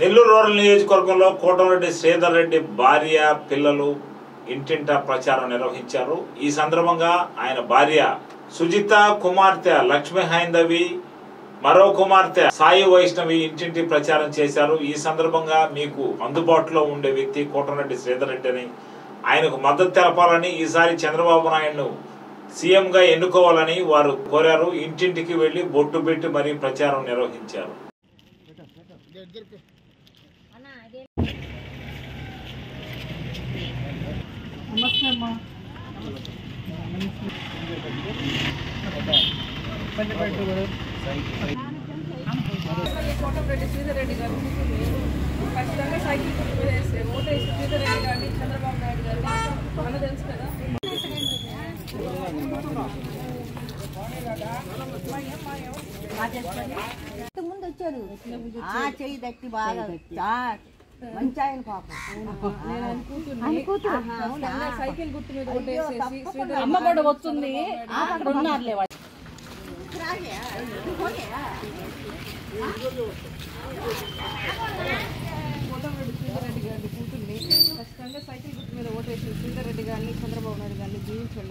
Nellore rural నియోజకవర్గంలో కోటమిరెడ్డి శ్రీధర్ రెడ్డి భార్య పిల్లలు ఇంటింట ప్రచారం నిర్వహించారు. ఈ సందర్భంగా ఆయన భార్య సుజిత కుమార్తె లక్ష్మీ హైందవి మరో కుమార్తె సాయి వైష్ణవి ఇంటింటి ప్రచారం చేశారు. ఈ సందర్భంగా మీకు అందుబాటులో ఉండే వ్యక్తి కోటంరెడ్డి శ్రీధర్ రెడ్డి అని ఆయనకు మద్దతు తెలపాలని ఈసారి చంద్రబాబు నాయుడును సీఎంగా ఎన్నుకోవాలని వారు కోరారు. ఇంటింటికి వెళ్ళి బొట్టు పెట్టి మరీ ప్రచారం నిర్వహించారు. నమస్తే అమ్మా కోటమిరెడ్డి శ్రీధర్ రెడ్డి గారు ఖచ్చితంగా సైకిల్ గుర్తు మీద వేస్తే ఓటు వేసి శ్రీధర్ రెడ్డి గారిని చంద్రబాబు నాయుడు గారిని మన తెలుసు కదా ముందు వచ్చారు ఆ చెయ్యి దట్టి బాగా మంచి ఆయన పాపం. సైకిల్ గుర్తు మీద అమ్మ కూడా వస్తుంది. అక్కడ ఉన్నారులే వాళ్ళు. కూతుర్ని. ఖచ్చితంగా సైకిల్ గుర్తు మీద ఓటు వేసి శ్రీధర్ రెడ్డి గారిని చంద్రబాబు నాయుడు గారిని జీవించండి.